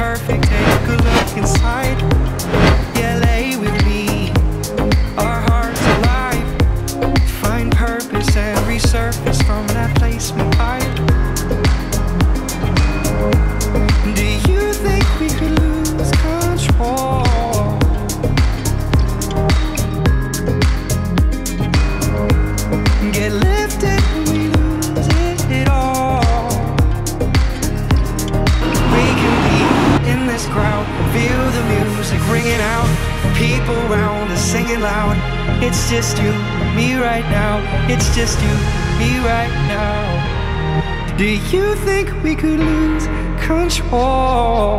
perfect. Take a look inside. Yeah, lay with people around us singing loud. It's just you, me right now. It's just you, me right now. Do you think we could lose control?